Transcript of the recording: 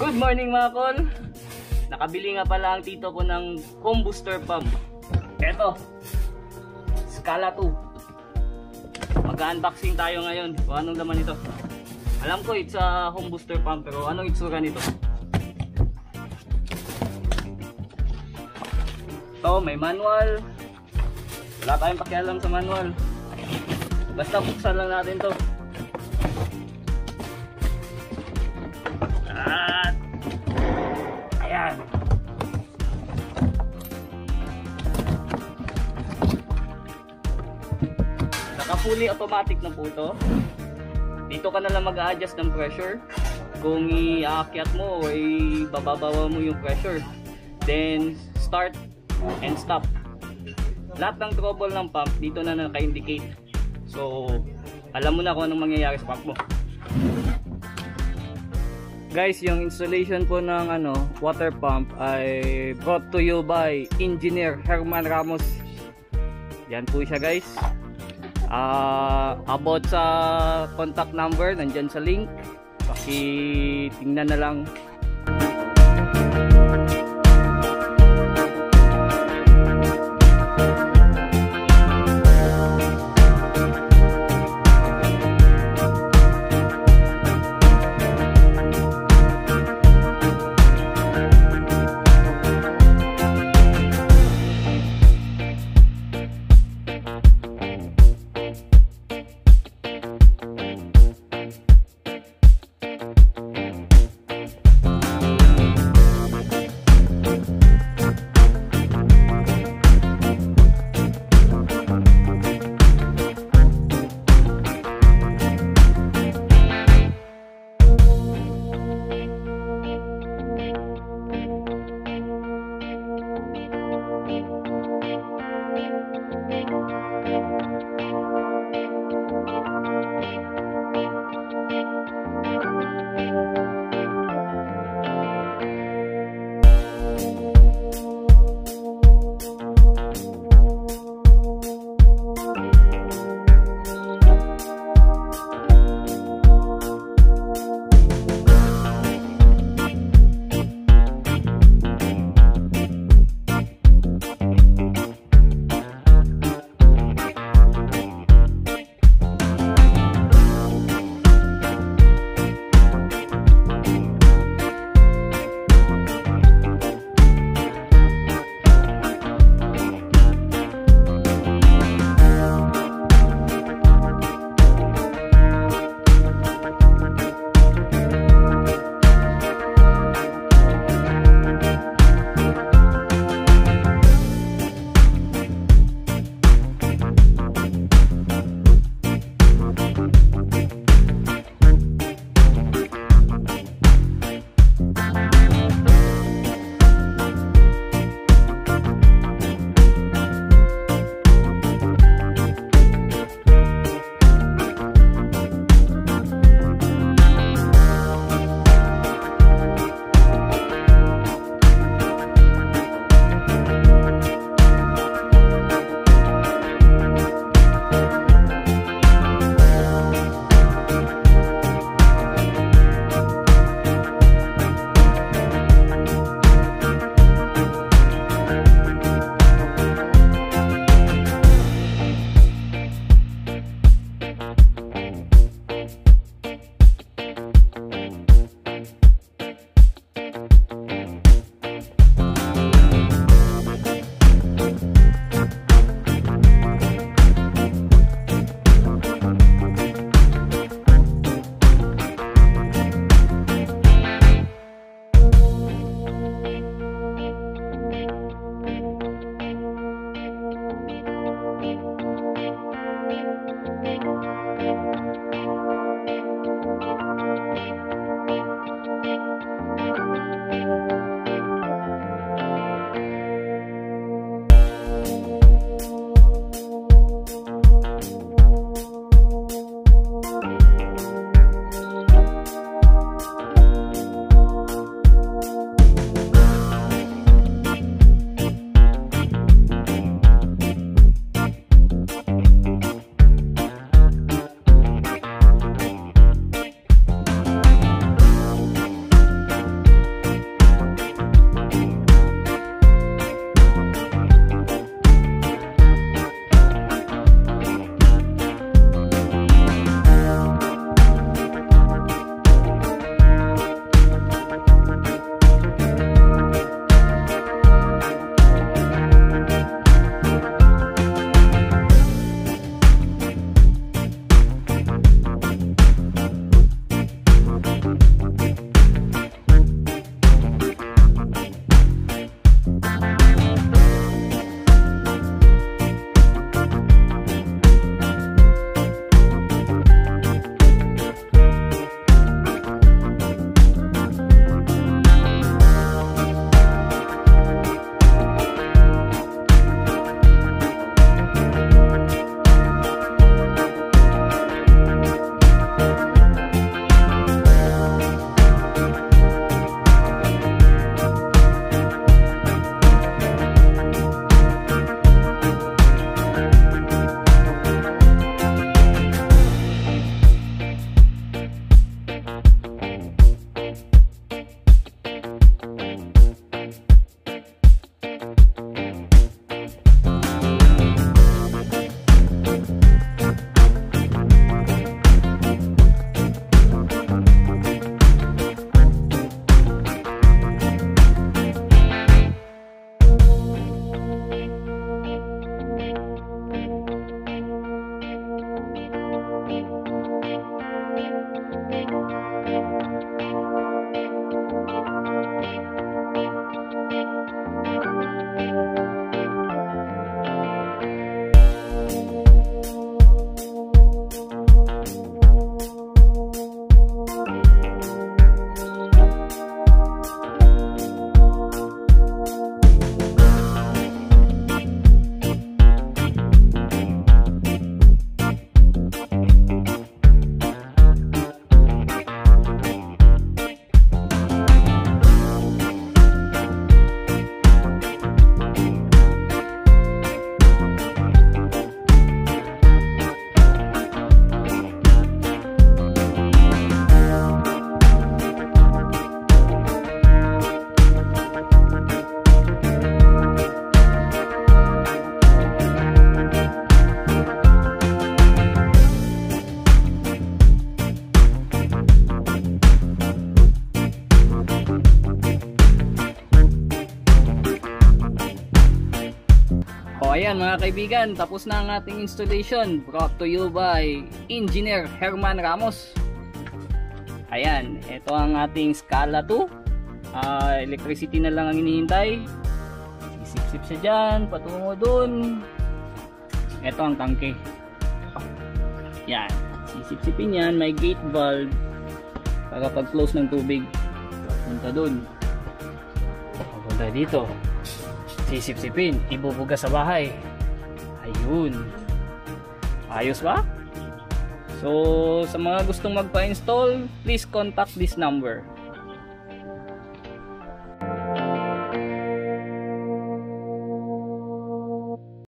Good morning mga kol! Nakabili nga pala ang tito ko ng home booster pump. Eto, Scala 2. Mag-unboxing tayo ngayon kung anong laman ito. Alam ko it's a home booster pump pero anong itsura nito? Ito, may manual. Wala tayong pakialam sa manual. Basta buksan lang natin to. At fully automatic na po ito. Dito ka na lang mag-a-adjust ng pressure. Kung iaakyat mo o ibababawa mo yung pressure. Then start and stop. Lahat ng trouble ng pump dito na naka-indicate. So, alam mo na kung anong mangyayari sa pump mo. Guys, yung installation po ng ano, water pump ay brought to you by Engineer Herman Ramos. Yan po siya guys. Ah, about sa contact number, nandyan sa link. Paki tingnan na lang Ayan mga kaibigan, tapos na ang ating installation brought to you by Engineer Herman Ramos. Ayan, ito ang ating Scala 2. Uh, electricity na lang ang hinihintay. Sisip-sip siya dyan, patungo dun. Ito ang tangke. Yan, sisip-sipin yan, may gate valve para pag close ng tubig, punta dun. Punta dito sisip-sipin, ibubuga sa bahay. Ayun. Ayos ba? So, sa mga gustong magpa-install, please contact this number.